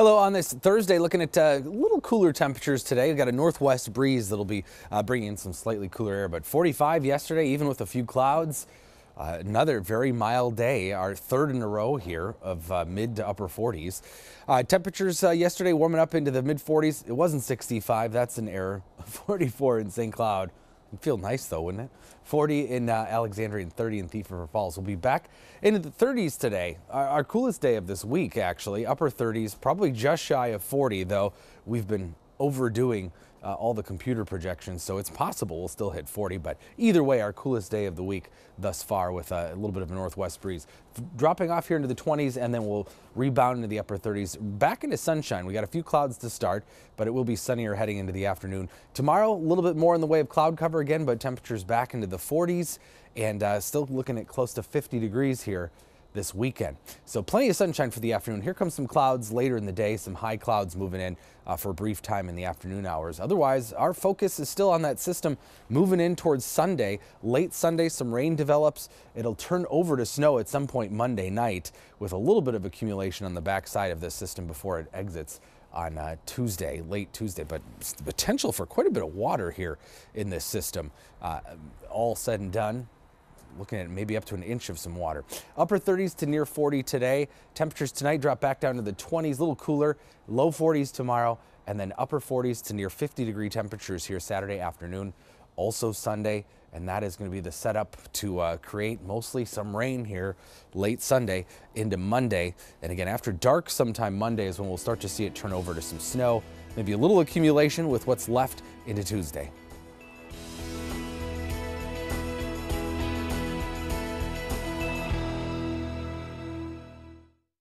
Hello, on this Thursday, looking at uh, a little cooler temperatures today. We've got a northwest breeze that'll be uh, bringing in some slightly cooler air, but 45 yesterday, even with a few clouds. Uh, another very mild day, our third in a row here of uh, mid to upper 40s. Uh, temperatures uh, yesterday warming up into the mid 40s. It wasn't 65, that's an error. 44 in St. Cloud. It'd feel nice though, wouldn't it? 40 in uh, Alexandria and 30 in Thief River Falls. We'll be back into the 30s today. Our, our, coolest day of this week, actually. Upper 30s, probably just shy of 40, though we've been overdoing uh, all the computer projections, so it's possible we'll still hit 40. But either way, our coolest day of the week thus far with a, a little bit of a northwest breeze. F dropping off here into the 20s, and then we'll rebound into the upper 30s. Back into sunshine. We got a few clouds to start, but it will be sunnier heading into the afternoon. Tomorrow, a little bit more in the way of cloud cover again, but temperatures back into the 40s and uh, still looking at close to 50 degrees here this weekend. So plenty of sunshine for the afternoon. Here comes some clouds later in the day, some high clouds moving in uh, for a brief time in the afternoon hours. Otherwise, our focus is still on that system moving in towards Sunday. Late Sunday, some rain develops. It'll turn over to snow at some point Monday night with a little bit of accumulation on the backside of this system before it exits on uh, Tuesday, late Tuesday, but the potential for quite a bit of water here in this system. Uh, all said and done, looking at maybe up to an inch of some water. Upper 30s to near 40 today. Temperatures tonight drop back down to the 20s, a little cooler. Low 40s tomorrow, and then upper 40s to near 50 degree temperatures here Saturday afternoon. Also Sunday, and that is going to be the setup to uh, create mostly some rain here late Sunday into Monday. And again, after dark sometime Monday is when we'll start to see it turn over to some snow, maybe a little accumulation with what's left into Tuesday.